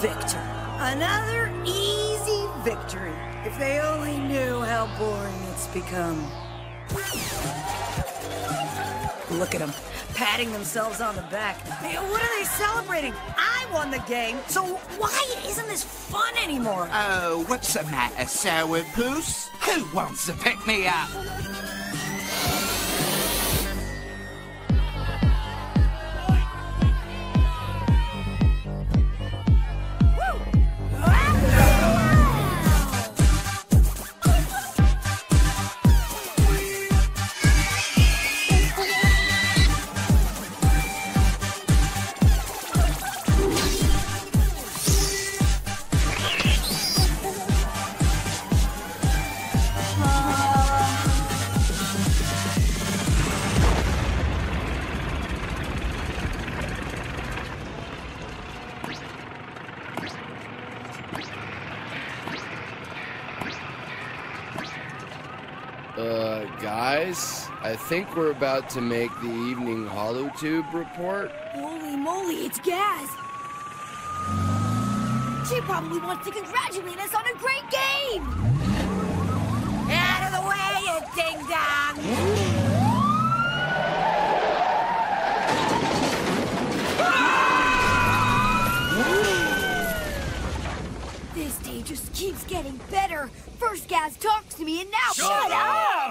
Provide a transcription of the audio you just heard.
victor. Another easy victory. If they only knew how boring it's become. Look at them, patting themselves on the back. Hey, what are they celebrating? I won the game, so why isn't this fun anymore? Oh, what's the matter, sourpuss? Who wants to pick me up? Uh, guys, I think we're about to make the evening holotube report. Holy moly, it's Gaz! She probably wants to congratulate us on a great game! Out of the way, you ding-dong! This day just keeps getting better. First Gaz talks to me and now- Shut, up!